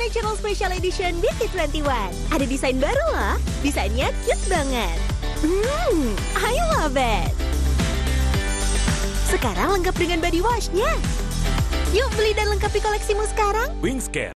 Natural Special Edition BT21. Ada desain baru loh. Desainnya cute banget. Hmm, I love it. Sekarang lengkap dengan body washnya. Yuk beli dan lengkapi koleksimu sekarang. Wingscare